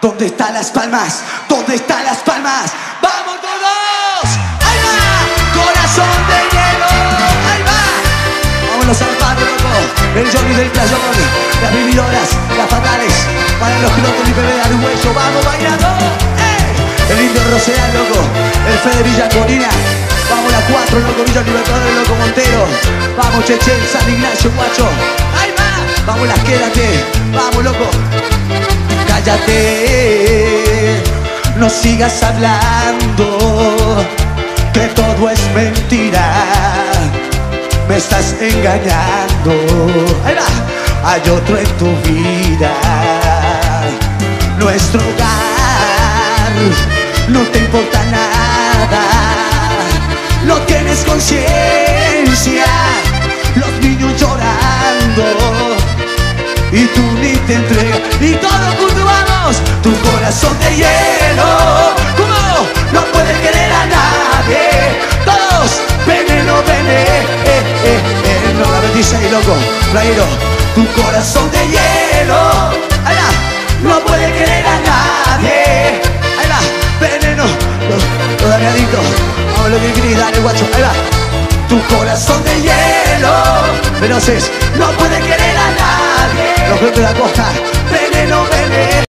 ¿Dónde están las palmas? ¿Dónde están las palmas? ¡Vamos todos! ¡Ahí va! ¡Corazón de hielo! ¡Ahí va! Vámonos al barrio, loco. El Johnny del playón. Las vividoras, las fatales. Para los pilotos y bebé al hueso. ¡Vamos bailando! ¡Eh! El indio Rosedal, loco. El Fede Villa Colina. Vamos las cuatro, loco. Villa Libertador, loco Montero. Vamos, Cheche, San Ignacio, guacho. ¡Ahí va! Vamos, las quédate. Vamos, loco cállate, no sigas hablando, que todo es mentira, me estás engañando. Hay otro en tu vida, nuestro hogar, no te importa nada, no tienes conciencia, los niños llorando. Y tú ni te entregas y todo corazón de hielo. Como no puedes querer a nadie. Todos veneno vene eh, eh, eh. no la 26 loco playero tu corazón de hielo. Ahí va. No puede querer a nadie. Ahí va. Veneno vamos lo que querés dale guacho. Ahí va. Tu corazón de hielo. Veloces no puede querer a nadie. Los de la costa, veneno, veneno.